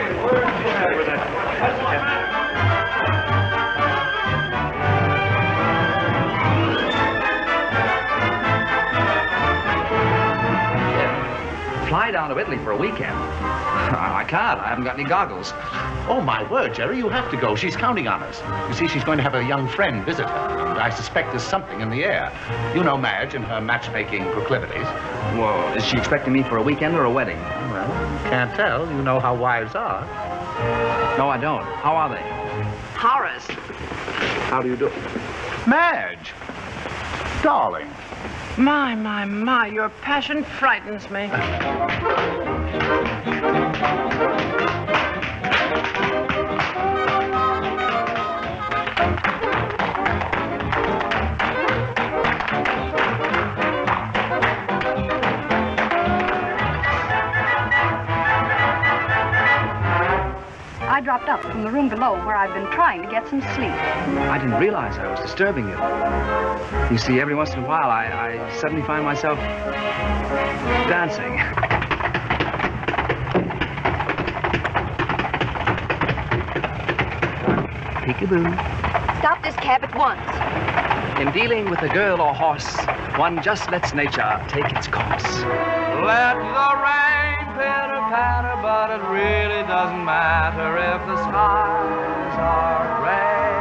Thank you. Fly down to Italy for a weekend? I can't. I haven't got any goggles. Oh, my word, Jerry, you have to go. She's counting on us. You see, she's going to have a young friend visit her, and I suspect there's something in the air. You know Madge and her matchmaking proclivities. Well, is she expecting me for a weekend or a wedding? Well, can't tell. You know how wives are. No, I don't. How are they? Horace. How do you do? Madge! Darling. My, my, my, your passion frightens me. I dropped up from the room below where I've been trying to get some sleep. I didn't realize I was disturbing you. You see, every once in a while, I, I suddenly find myself dancing. Peekaboo. Stop this cab at once. In dealing with a girl or horse, one just lets nature take its course. Let the rain pitter patter, but it really doesn't matter if the skies are gray.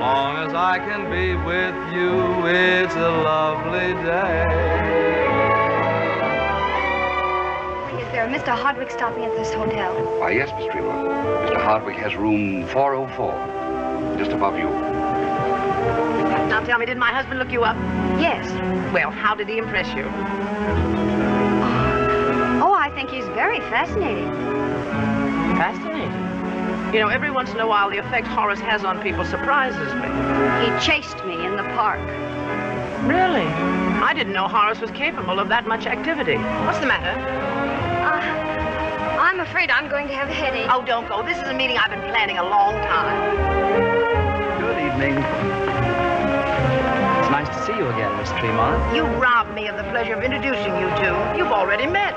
Long as I can be with you, it's a lovely day. Is there a Mr. Hardwick stopping at this hotel? Why, yes, Miss Tremont. Mr. Hardwick has room 404, just above you. Now tell me, did my husband look you up? Yes. Well, how did he impress you? Fascinating. Fascinating. You know, every once in a while, the effect Horace has on people surprises me. He chased me in the park. Really? I didn't know Horace was capable of that much activity. What's the matter? Uh, I'm afraid I'm going to have a headache. Oh, don't go. This is a meeting I've been planning a long time. Good evening. It's nice you again, Miss Tremont. You robbed me of the pleasure of introducing you two. You've already met.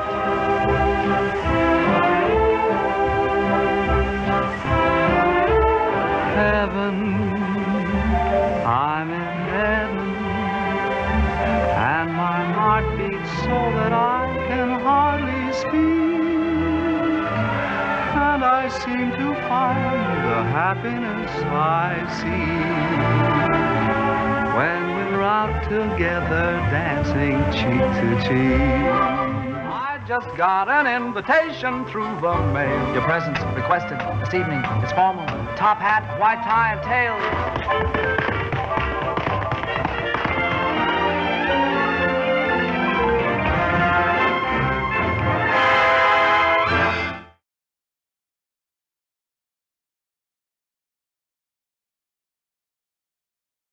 Heaven, I'm in heaven, and my heart beats so that I can hardly speak. And I seem to find the happiness I see when we're out together dancing cheek to cheek. I just got an invitation through the mail. Your presence requested this evening. It's formal. Top hat, white tie, and tails.